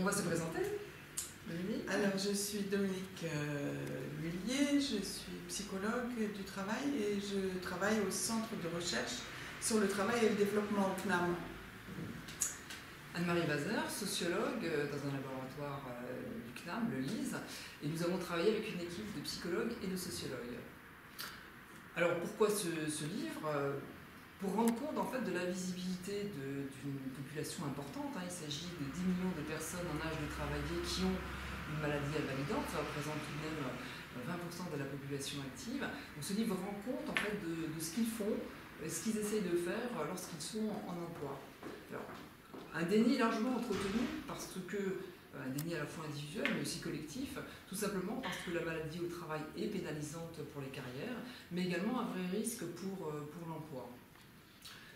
on va se présenter. Dominique Alors, je suis Dominique euh, je suis psychologue du travail et je travaille au centre de recherche sur le travail et le développement au CNAM. Anne-Marie Vazer, sociologue euh, dans un laboratoire euh, du CNAM, le LISE, et nous avons travaillé avec une équipe de psychologues et de sociologues. Alors pourquoi ce, livre? Pour rendre compte en fait de la visibilité d'une population importante. Hein. il s'agit de 10 millions de personnes en âge de travailler qui ont une maladie invalidante, ça représente tout de même 20% de la population active. Donc ce livre rend compte en fait de, ce qu'ils font, ce qu'ils essayent de faire lorsqu'ils sont en emploi. un déni largement entretenu parce que un déni à la fois individuel mais aussi collectif, tout simplement parce que la maladie au travail est pénalisante pour les carrières, mais également un vrai risque pour, euh, pour l'emploi.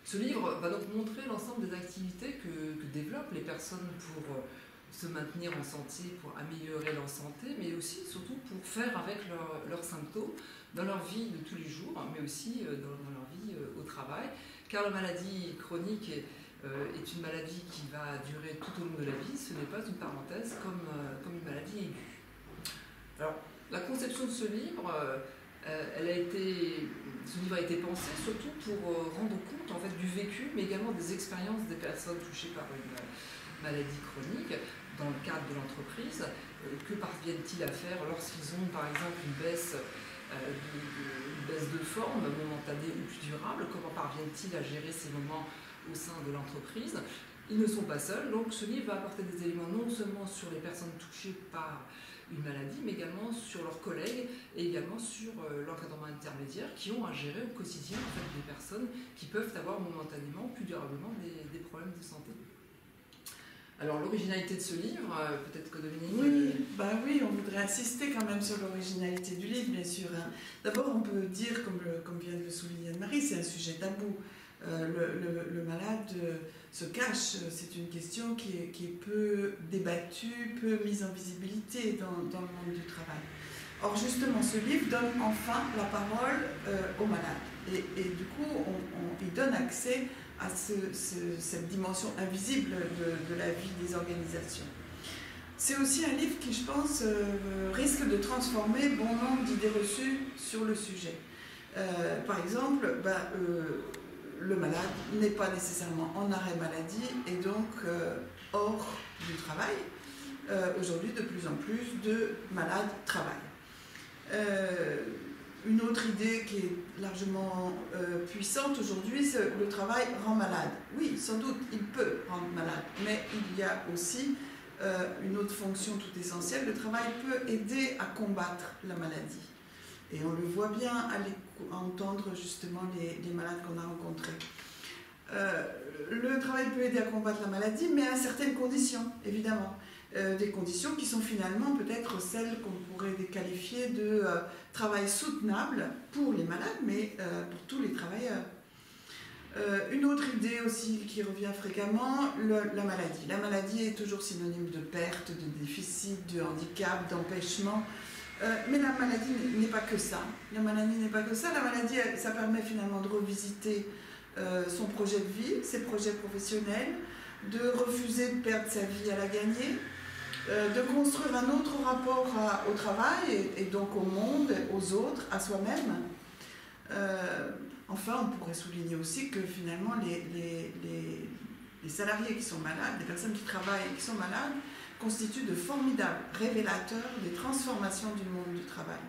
Ce livre va donc montrer l'ensemble des activités que, développent les personnes pour euh, se maintenir en santé, pour améliorer leur santé, mais aussi surtout pour faire avec leurs symptômes dans leur vie de tous les jours, mais aussi euh, dans, leur vie euh, au travail, car la maladie chronique euh, est, une maladie qui va durer tout au long de la vie, ce n'est pas une parenthèse comme, comme une maladie aiguë. Alors, la conception de ce livre, elle a été, ce livre a été pensé surtout pour rendre compte du vécu, mais également des expériences des personnes touchées par une maladie chronique, dans le cadre de l'entreprise. Euh, que parviennent-ils à faire lorsqu'ils ont par exemple une baisse, euh, baisse de forme momentanée ou plus durable? Comment parviennent-ils à gérer ces moments au sein de l'entreprise? Ils ne sont pas seuls, donc ce livre va apporter des éléments non seulement sur les personnes touchées par une maladie, mais également sur leurs collègues et également sur euh, l'encadrement intermédiaire qui ont à gérer au quotidien en fait, des personnes qui peuvent avoir momentanément, plus durablement, des problèmes de santé. Alors l'originalité de ce livre, euh, peut-être que Dominique... Oui, bah oui, on voudrait insister quand même sur l'originalité du livre, bien sûr. Hein. D'abord, on peut dire, comme, comme vient de le souligner Anne-Marie, c'est un sujet tabou. Euh, le, malade euh, se cache, c'est une question qui est, qui est, peu débattue, peu mise en visibilité dans, dans, le monde du travail. Or, justement, ce livre donne enfin la parole aux malades. Et, du coup, il donne accès à cette dimension invisible de, la vie des organisations. C'est aussi un livre qui, je pense, euh, risque de transformer bon nombre d'idées reçues sur le sujet. Euh, par exemple, euh, le malade n'est pas nécessairement en arrêt maladie et donc hors du travail. Aujourd'hui, de plus en plus de malades travaillent. Une autre idée qui est largement euh, puissante aujourd'hui, c'est le travail rend malade. Oui, sans doute, il peut rendre malade, mais il y a aussi euh, une autre fonction tout essentielle. Le travail peut aider à combattre la maladie. Et on le voit bien à, entendre justement les, malades qu'on a rencontrés. Euh, le travail peut aider à combattre la maladie, mais à certaines conditions, évidemment. Euh, des conditions qui sont finalement peut-être celles qu'on pourrait qualifier de euh, travail soutenable pour les malades, mais pour tous les travailleurs. une autre idée aussi qui revient fréquemment, la maladie. La maladie est toujours synonyme de perte, de déficit, de handicap, d'empêchement. mais la maladie n'est pas que ça. La maladie n'est pas que ça. La maladie, ça permet finalement de revisiter son projet de vie, ses projets professionnels, de refuser de perdre sa vie à la gagner, euh, de construire un autre rapport au travail et, donc au monde, aux autres, à soi-même. Euh, enfin, on pourrait souligner aussi que finalement, les, salariés qui sont malades, les personnes qui travaillent et qui sont malades, constituent de formidables révélateurs des transformations du monde du travail.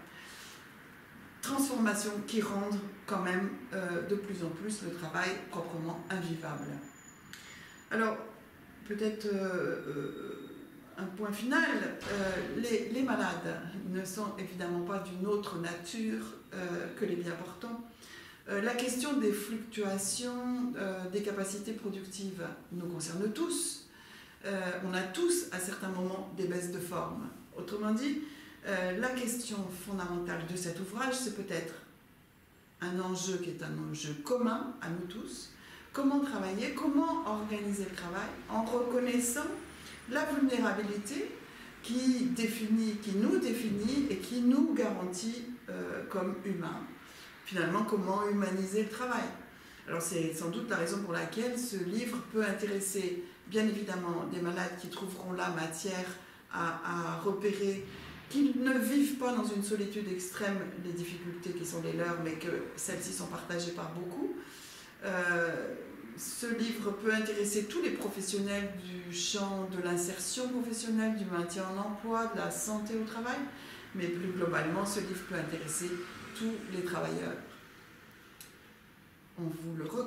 Transformations qui rendent quand même euh, de plus en plus le travail proprement invivable. Alors, peut-être un point final, euh, les, malades ne sont évidemment pas d'une autre nature euh, que les bien portants. Euh, la question des fluctuations des capacités productives nous concerne tous. on a tous à certains moments des baisses de forme. Autrement dit, la question fondamentale de cet ouvrage, c'est peut-être un enjeu qui est un enjeu commun à nous tous. Comment travailler, comment organiser le travail en reconnaissant la vulnérabilité qui, définit, qui nous définit et qui nous garantit euh, comme humains. Finalement, comment humaniser le travail Alors c'est sans doute la raison pour laquelle ce livre peut intéresser bien évidemment des malades qui trouveront la matière à repérer qu'ils ne vivent pas dans une solitude extrême les difficultés qui sont les leurs, mais que celles-ci sont partagées par beaucoup. Euh, ce livre peut intéresser tous les professionnels du champ de l'insertion professionnelle, du maintien en emploi, de la santé au travail, mais plus globalement, ce livre peut intéresser tous les travailleurs. On vous le recommande.